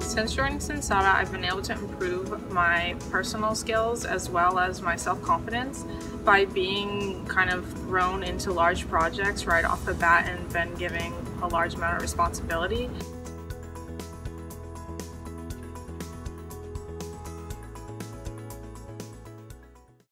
Since joining Sensata, I've been able to improve my personal skills as well as my self-confidence by being kind of thrown into large projects right off the bat and been giving a large amount of responsibility.